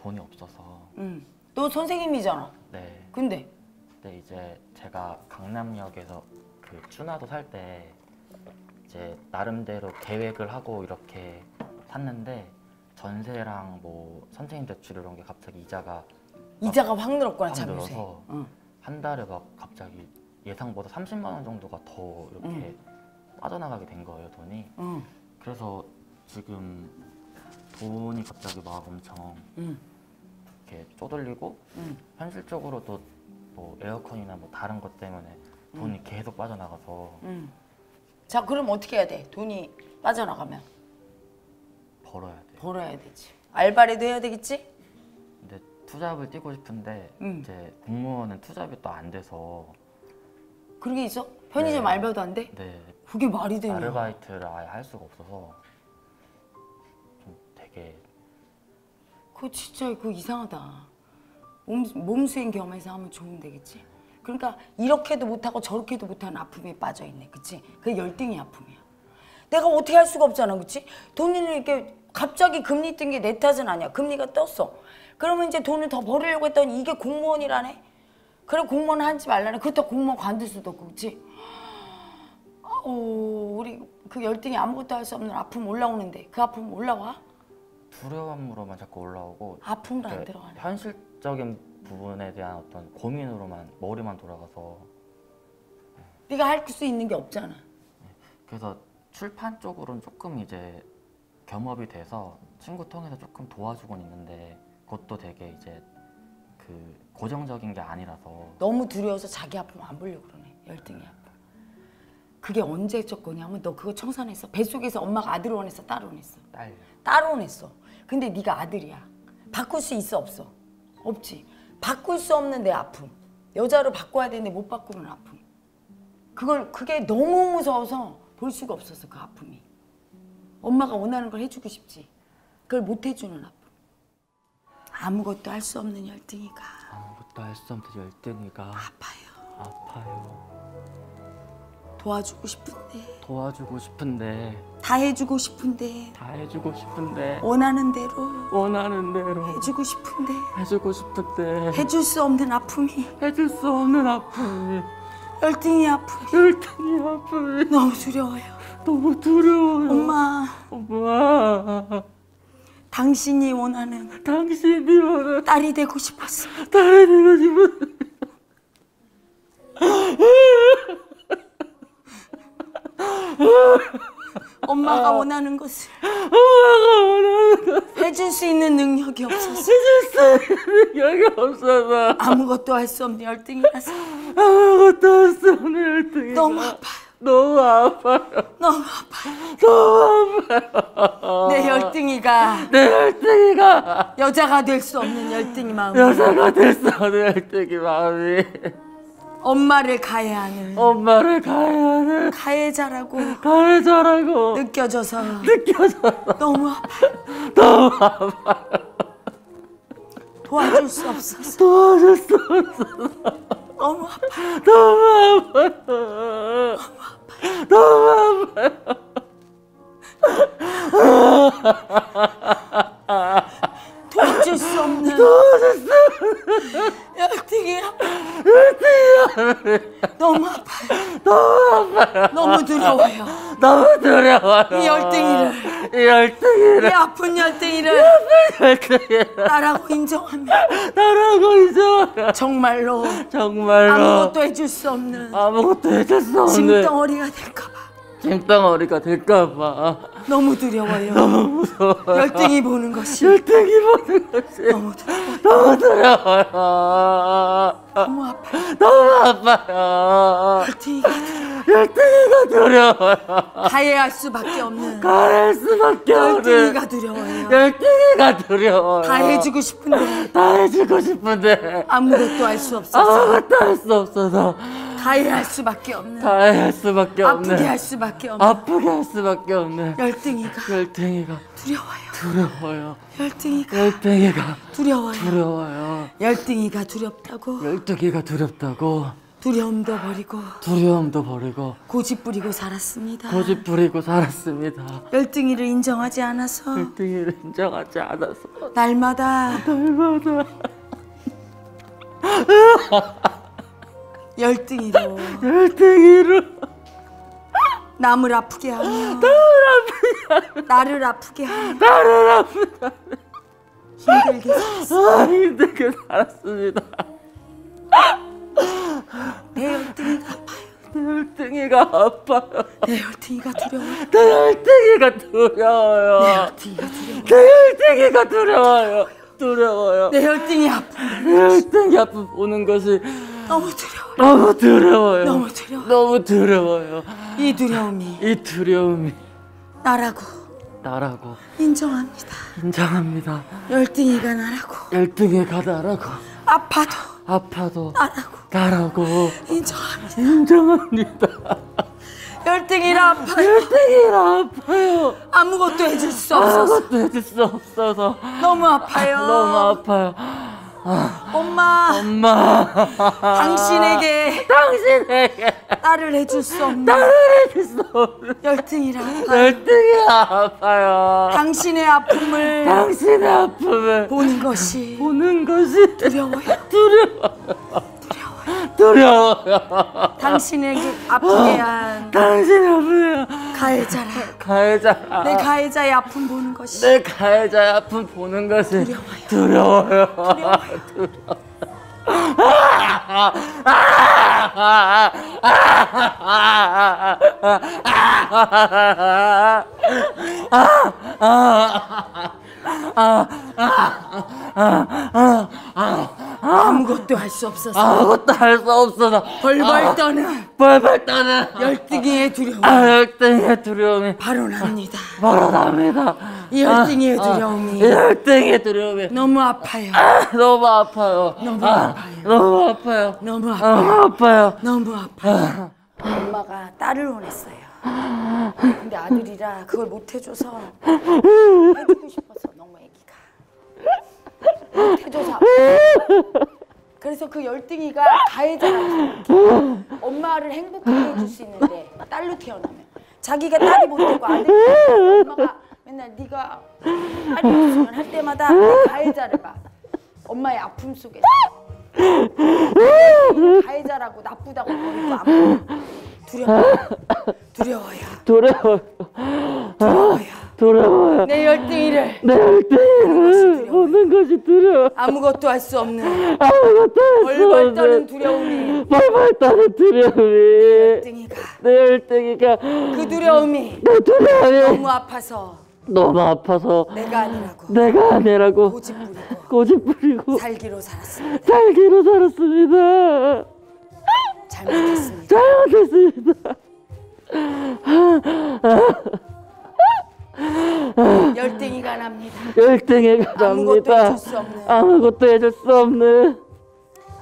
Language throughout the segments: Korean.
돈이 없어서 응. 너 선생님이잖아. 네. 근데 근데 이제 제가 강남역에서 그 쭈나도 살 때 이제 나름대로 계획을 하고 이렇게 샀는데 전세랑 뭐 선생님 대출 이런 게 갑자기 이자가 이자가 확 늘었구나 확 자물쇠. 늘어서 응. 한 달에 막 갑자기 예상보다 30만 원 정도가 더 이렇게 빠져나가게 된 거예요 돈이 응. 그래서 지금 돈이 갑자기 막 엄청 응. 이렇게 쪼들리고 응. 현실적으로도 뭐 에어컨이나 뭐 다른 것 때문에 돈이 계속 빠져나가서 응. 자 그럼 어떻게 해야 돼? 돈이 빠져나가면 벌어야 돼. 벌어야 되지. 알바라도 해야 되겠지? 근데 투잡을 뛰고 싶은데 음. 이제 공무원은 투잡이 또 안 돼서 그런 게 있어? 편의점 네. 알바도 안 돼? 네 그게 말이 되냐? 아르바이트를 아예 할 수가 없어서 좀 되게 그거 진짜 그거 이상하다. 몸, 몸수행 겸해서 하면 좋으면 되겠지. 그러니까 이렇게도 못하고 저렇게도 못하는 아픔에 빠져 있네, 그치? 그게 열등의 아픔이야. 내가 어떻게 할 수가 없잖아, 그치? 돈을 이렇게 갑자기 금리 뜬 게 내 탓은 아니야. 금리가 떴어. 그러면 이제 돈을 더 벌으려고 했더니 이게 공무원이라네? 그래 공무원 하지 말라네. 그렇다고 공무원 관둘 수도 없고, 그치? 아우, 우리 그 열등이 아무것도 할 수 없는 아픔 올라오는데 그 아픔 올라와? 두려움으로만 자꾸 올라오고 아픔도 안그 들어가네. 현실적인 부분에 대한 어떤 고민으로만 머리만 돌아가서 네가 할 수 있는 게 없잖아. 그래서 출판 쪽으로는 조금 이제 겸업이 돼서 친구 통해서 조금 도와주곤 있는데 그것도 되게 이제 그 고정적인 게 아니라서 너무 두려워서 자기 아픔 안 보려고 그러네. 열등이 아픔. 그게 언제적 거냐면 너 그거 청산했어. 뱃속에서 엄마가 아들 원했어, 딸 원했어. 딸 딸 원했어. 근데 네가 아들이야. 바꿀 수 있어, 없어? 없지. 바꿀 수 없는 내 아픔. 여자로 바꿔야 되는데 못 바꾸는 아픔. 그걸 그게 너무 무서워서 볼 수가 없었어, 그 아픔이. 엄마가 원하는 걸 해주고 싶지. 그걸 못 해주는 아픔. 아무것도 할 수 없는 열등이가 아무것도 할 수 없는 열등이가 아파요. 아파요. 도와주고 싶은데. 도와주고 싶은데. 다 해주고 싶은데. 다 해주고 싶은데. 원하는 대로. 원하는 대로. 해주고 싶은데. 해주고 싶은데. 해줄 수 없는 아픔이. 해줄 수 없는 아픔이. 열등이 아픔이. 열등이 아픔이. 너무 두려워요. 너무 두려워요. 엄마, 엄마. 당신이 원하는 당신이 원하는 딸이 되고 싶었어. 딸이 되고 싶은 엄마가 원하는 것을. 엄마가 원하는 거 해줄 수 있는 능력이 없었어. 해줄 수 있는 여기 없어서. 아무것도 할 수 없는 열등이라서. 아무것도 할 수 없는 열등이 너무 아파요. 너무 아파요. 너무 아파요. 너무 아파요. 내 열등이가 내 열등이가. 여자가 될 수 없는 열등이 마음. 여자가 될 수 없는 열등이 마음이 엄마를 가해하는 엄마를 가해하는 가해자라고 가해자라고 느껴져서 느껴져 너무 아파요. 너무 아파. 도와줄 수 없어서. 도와줄 수 없어 너무 아파요. 너무 아파요 너무 아파요 도와줄 너무 아파요. 너무 아파요. 너무 두려워요. 너무 두려워요. 이 열등이를. 이 열등이를. 이 아픈 열등이를 열등이를. 나라고 인정하면 나라고 이제 정말로 정말로. 아무것도 해줄 수 없는 아무것도 해줄 수 없는 짐덩어리가 될까봐 쟁덩어리가 될까봐. 너무 두려워요. 너무 무서워 열등이 보는 것이. 열등이 보는 것이. 너무 두려워요. 너무 두려워요. 너무 아파요. 너무 아파요. 열등이가 열등이가 두려워요. 가해할 수밖에 없는. 가할 수밖에 없는. 열등이가 두려워요. 열등이가 두려워요. 다 해주고 싶은데. 다 해주고 싶은데. 아무것도 할수 없어서. 아무것도 할 수 없어서 가해할 수밖에 없는. 다할 수밖에 없는. 아프게 할 수밖에 없는. 아프게 할 수밖에 없는. 열등이가 열등이가 두려워요. 두려워요. 열등이가 열등이가 두려워요. 두려워요. 열등이가 두렵다고. 열등이가 두렵다고. 두려움도 버리고 두려움도 버리고 고집 부리고 살았습니다. 고집 부리고 살았습니다. 열등이를 인정하지 않아서 1등을 인정하지 않아서 날마다 날마다 열등이로 1등으로 남을 아프게 하며 나를 아프게 하며 나를 아프다 힘들게 살았어. 아, 힘들게 살았습니다. 내 열등이가 아파요. 내 1등이가 아파요. 내 열등이가 두려워요. 내 1등이가 두려워요. 내 열등이가 두려워. 내 1등이가 두려워요. 두려워요. 내 열등이 아픈 내 1등이 아픔 보는 것이 너무 두려워. 너무 두려워요. 너무 두려워. 너무 두려워요. 이 두려움이 이 두려움이 나라고 나라고 인정합니다. 인정합니다. 열등이가 나라고 1등이가 나라고 아파도 아파도 나라고 나라고 인정합니다. 인정합니다. 열등이라 아파요. 1등이라 아파요. 아무것도 해줄 수 없어서 아무것도 해줄 수 없어서 너무 아파요. 너무 아파요. 엄마, 엄마, 당신에게 당신에게 딸을 해줄 수 없는 나를 해줄 수 없는 열등이라. 1등이 아파요. 당신의 아픔을 당신의 아픔을 보는 것이 보는 것이 두려워요. 두려워요. 두려워요. 당신에게 아프게 한 당신의 아픔을 가해자라. 가해자. 내 가해자의 아픔 보는 것이 내 가해자의 아픔 보는 것이 두려워요. 아 무것도 할 수 없어서 아무것도 할 수 없어서 벌벌 떠는 벌벌 떠는 열등이의 두려움 아, 열등의 두려움이 바로 납니다. 바로 납니다. 이 열등이의 두려움이 열등의 두려움이 너무 아파요. 너무 아파요. 너무 아, 아파요. 너무 아파요. 너무 아파요. 너무 아파요. 엄마가 딸을 원했어요. 근데 아들이라 그걸 못 해줘서 해주고 싶어서 아파요. 그래서 그 열등이가 가해자라고 생각해. 엄마를 행복하게 해줄 수 있는데 딸로 태어나면 자기가 딸이 못 되고 아들이 엄마가 맨날 네가 딸이 없으면 할 때마다 내 가해자를 봐. 엄마의 아픔 속에서 가해자라고 나쁘다고 버리고 안 보고 두려워요. 두려워요. 두려워요. 두려워요. 두려워요. 내 열등이를 내 열등을 보는 것이 두려워. 아무것도 할 수 없는 아무것도 할 수 벌벌 떠는 없는 두려움이 벌벌 떠는 두려움이 열등이가 내 열등이가 그 두려움이 내 두려움이 너무 아파서 너무 아파서 내가 아니라고 내가 아니라고 고집 부리고 고집 부리고 살기로 살았습니다. 살기로 살았습니다. 잘못했습니다. 잘못했습니다. 열등이가 납니다. 아무것도 납니다. 아무것도 해줄 수 없는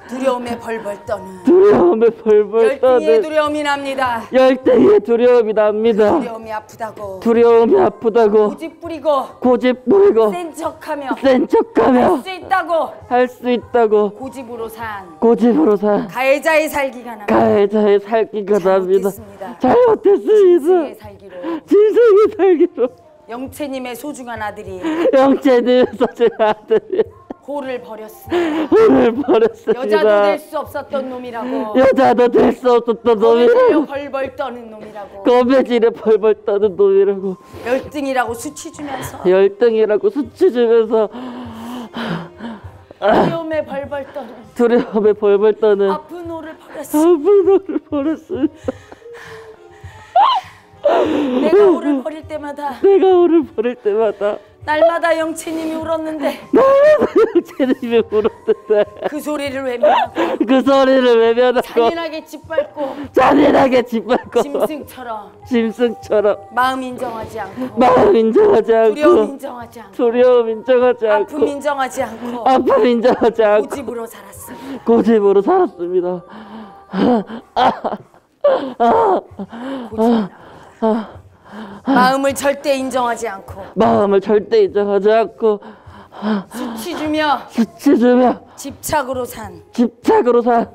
두려움에 벌벌 떠는 두려움에 벌벌 떠는 두려움이 납니다. 열등의 두려움이 납니다. 두려움이 아프다고 두려움이 아프다고 고집 부리고 고집 부리고 센 척하며 센 척하며 할 수 있다고 할 수 있다고 고집으로 산 고집으로 산 가해자의 살기가 납니다. 가해자의 살기가 납니다. 잘못했습니다. 잘못했습니다. 스승의 살기로 진성의 살기로 영채님의 소중한 아들이 영채님 소중 아들이. 호를 버렸습니다. 오늘 버렸습니다. 여자도 될 수 없었던 놈이라고. 여자도 될 수 없었던 놈이라고. 벌벌 떠는 놈이라고. 거매질에 벌벌 떠는 놈이라고. 열등이라고 수치 주면서. 열등이라고 수치 주면서. 두려움에 벌벌 떠는. 두려움에 벌벌 떠는. 아픈 호를 버렸어. 아픈 놈을 버렸습니다. 내가 호를 버릴 때마다 내가 오늘 버릴 때마다 날마다 영채님이 울었는데 영채님이 울었는데 그 소리를 외면하고 그 소리를 외면하고 잔인하게 짓밟고 잔인하게 짓밟고 짐승처럼 짐승처럼 마음 인정하지 않고 마음 인정하지 두려움 않고 인정하지 않고 두려움 인정하지 아픔 않고 인정하지 않고 아픔 인정하지 않고 고집으로 살았습니다. 고집으로 살았습니다. 고집 마음을 절대 인정하지 않고. 마음을 절대 인정하지 않고. 수치 주며 수치 주며 집착으로 산. 집착으로 산.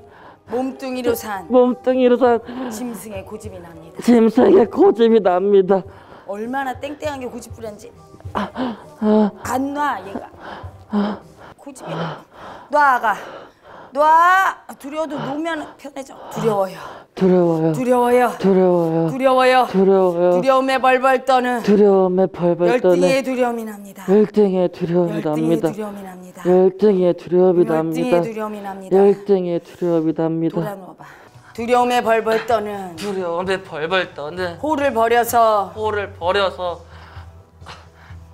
몸뚱이로 산. 몸뚱이로 산. 짐승의 고집이 납니다. 짐승의 고집이 납니다. 얼마나 땡땡한 게 고집 부렸는지. 안놔 얘가. 고집이 놔가. 놔! 두려워도 놓으면 편해져. 두려워요 두려워요. 두려워요 두려워요. 두려워요 두려워요. 두려움에 벌벌 떠는 두려움에 벌벌 떠는 열등의 두려움이 납니다 열등의 두려움이 열등의 납니다. 열등의 두려움이 납니다 열등의 두려움이 납니다. 돌아 누워봐 두려움에 벌벌 떠는 두려움에 벌벌 떠는 호를 버려서 호를 버려서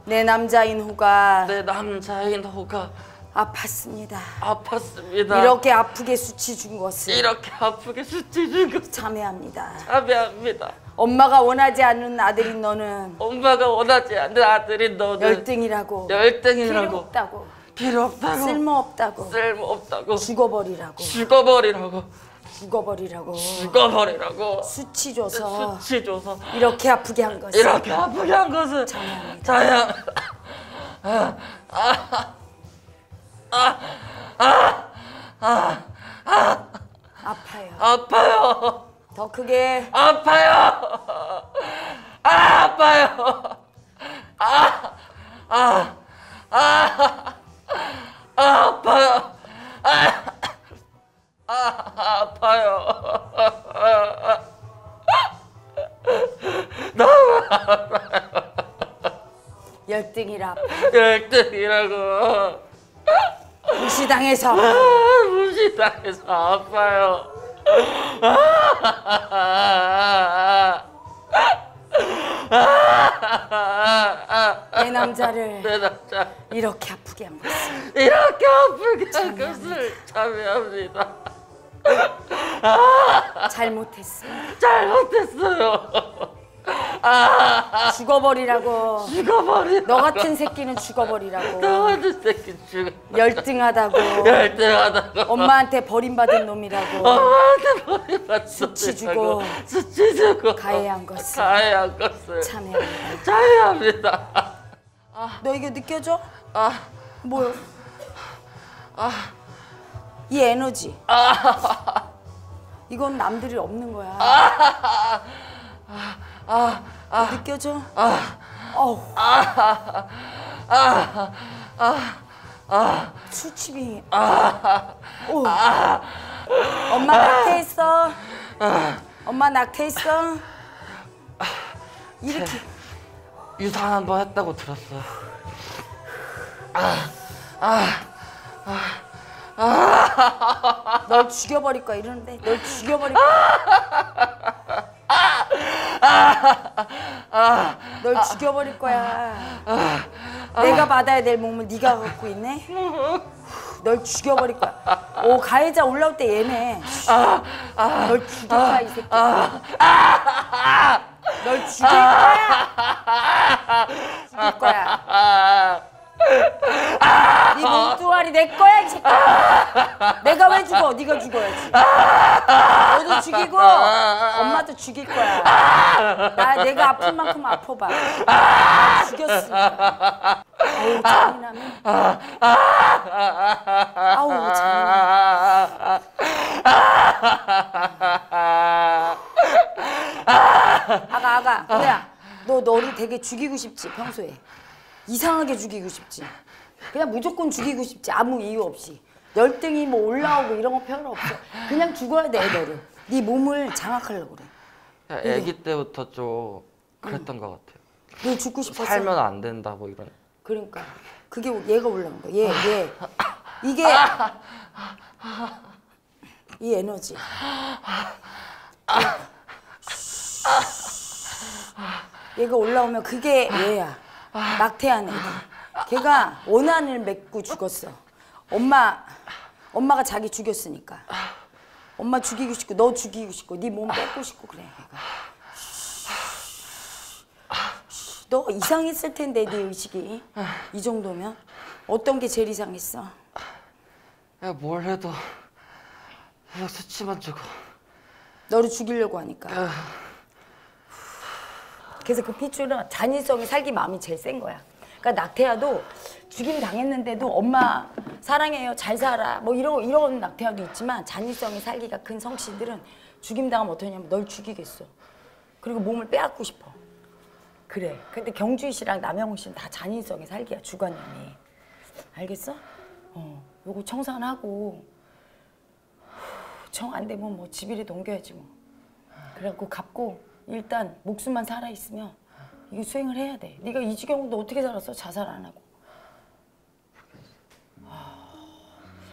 내 남자인 호가 내 남자인 호가 아팠습니다 아팠습니다. 이렇게 아프게 수치 준 것을 이렇게 아프게 수치 준 것 참회합니다. 참여합니다. 엄마가 원하지 않는 아들인 너는 엄마가 원하지 않는 아들인 너는 열등이라고 필요 열등이라고 없다고 필요 없다고 쓸모 없다고 쓸모 없다고 죽어버리라고 죽어버리라고 죽어버리라고 죽어버리라고 수치 줘서 수치 줘서 이렇게 아프게 한 것을 이렇게 아프게 한 것은 참회합니다. 자야 아 파요. 아파요. 더 크게. 아파요. 아 아파요. 아, 아, 아, 아, 아파요. 아, 아, 아파요. 열등이라. 열등이라고 무시당해서. 아, 무시당해서 아파요. 내 남자를 내 남자. 이렇게 아프게 한 것을 이렇게 아프게 한 것을 참여합니다. 잘못했습니다. 잘못했어요 죽어버리라고. 죽어버리 너 같은 새끼는 죽어버리라고. 너 같은 새끼 죽어. 열등하다고. 열등하다고. 엄마한테 버림받은 놈이라고. 엄마한테 버림받는 수치 주고 수치 주고. 가해한 것을. 가해한 것을. 참회합니다. 참여합니다. 너 이거 느껴져? 아, 뭐요? 이 에너지. 이건 남들이 없는 거야. 느껴져? 어우. 수치비. 오. 엄마 낙태했어. 엄마 낙태했어. 이렇게 유산 한 번 했다고 들었어요 널 죽여버릴 거야 이러는데 널 죽여버릴 거야. 널 죽여버릴 거야. 내가 받아야 될 몸을 네가 갖고 있네. 널 죽여버릴 거야. 오 가해자 올라올 때 얘네. 널 죽일 거야 이 새끼. 널 죽일 거야. 죽일 거야. 네 몸뚱아리 내 거야 이 새끼. 내가 왜 죽어? 네가 죽어야지. 너도 죽이고 엄마도 죽일 거야. 나 내가 아픈 만큼 아파봐. 죽였으니까. 아우 잔인함이. 아우 잔인함. 아가 아가 뭐야? 너 너를 되게 죽이고 싶지 평소에. 이상하게 죽이고 싶지. 그냥 무조건 죽이고 싶지 아무 이유 없이. 열등이 뭐 올라오고 이런 거 별로 없어. 그냥 죽어야 돼 너를. 네 몸을 장악하려고 그래. 그냥 아기 때부터 좀 그랬던 것 같아요 너 죽고 싶었어. 살면 안 된다 뭐 이런 그러니까 그게 얘가 올라온 거야. 얘 얘. 이게 이 에너지. 얘가 올라오면 그게 얘야. 낙태한 애가. 걔가 원한을 맺고 죽었어. 엄마 엄마가 자기 죽였으니까. 엄마 죽이고 싶고 너 죽이고 싶고 네 몸 뺏고 싶고 그래. 너 이상했을 텐데 네 의식이 이 정도면 어떤 게 제일 이상했어? 야, 뭘 해도 계속 수치만 주고 너를 죽이려고 하니까. 그래서 그 핏줄은 잔인성이 살기 마음이 제일 센 거야. 그러니까 낙태아도 죽임 당했는데도 엄마 사랑해요 잘 살아 뭐 이런 이런 낙태아도 있지만 잔인성이 살기가 큰 성씨들은 죽임 당하면 어떠냐면 널 죽이겠어. 그리고 몸을 빼앗고 싶어. 그래. 근데 경주희 씨랑 남영훈 씨는 다 잔인성이 살기야 주관념이. 알겠어? 어. 요거 청산하고 청 안 되면 뭐 집이라도 옮겨야지 뭐. 그래갖고 갚고 일단 목숨만 살아 있으면 이거 수행을 해야 돼. 네가 이 지경도 어떻게 살았어? 자살 안 하고. 아,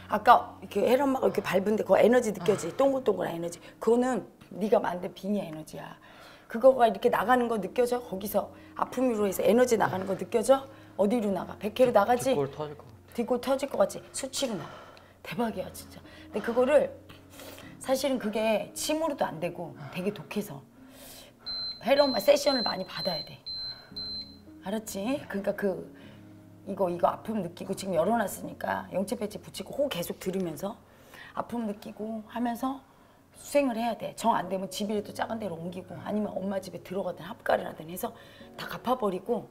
아까 이렇게 헬엄마가 이렇게 밟은데 그 에너지 느껴지? 동글동글한 에너지. 그거는 네가 만든 빙의 에너지야. 그거가 이렇게 나가는 거 느껴져? 거기서 아픔으로 해서 에너지 나가는 거 느껴져? 어디로 나가? 백회로 나가지? 뒷골 터질 것 같아. 뒷골 터질 것 같지? 수치로 나가. 대박이야 진짜. 근데 그거를 사실은 그게 침으로도 안 되고 되게 독해서 헤러마 세션을 많이 받아야 돼. 알았지? 그러니까 그 이거 이거 아픔 느끼고 지금 열어놨으니까 영체 배치 붙이고 호흡 계속 들으면서 아픔 느끼고 하면서 수행을 해야 돼. 정 안 되면 집이라도 작은 데로 옮기고 아니면 엄마 집에 들어가든 합가를 하든 해서 다 갚아버리고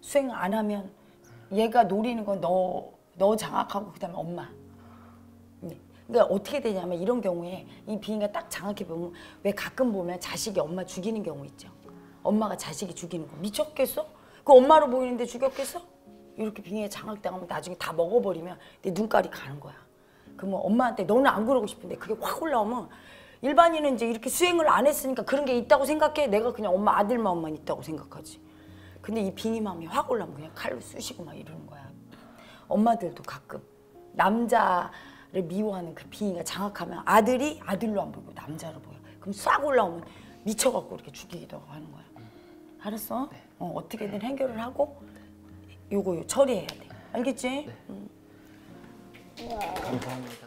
수행 안 하면 얘가 노리는 건 너 너 장악하고 그다음에 엄마. 네. 그러니까 어떻게 되냐면 이런 경우에 이 비인가 딱 장악해 보면 왜 가끔 보면 자식이 엄마 죽이는 경우 있죠. 엄마가 자식이 죽이는 거 미쳤겠어? 그 엄마로 보이는데 죽였겠어? 이렇게 빙의에 장악당하면 나중에 다 먹어버리면 내 눈깔이 가는 거야. 그러면 엄마한테 너는 안 그러고 싶은데 그게 확 올라오면 일반인은 이제 이렇게 수행을 안 했으니까 그런 게 있다고 생각해. 내가 그냥 엄마 아들 마음만 있다고 생각하지. 근데 이 빙의 마음이 확 올라오면 그냥 칼로 쑤시고 막 이러는 거야. 엄마들도 가끔 남자를 미워하는 그 빙의가 장악하면 아들이 아들로 안 보이고 남자로 보여. 그럼 싹 올라오면 미쳐갖고 이렇게 죽이기도 하는 거야. 알았어? 어, 어떻게든 해결을 하고 요거 요 처리해야 돼. 알겠지? 응. 감사합니다.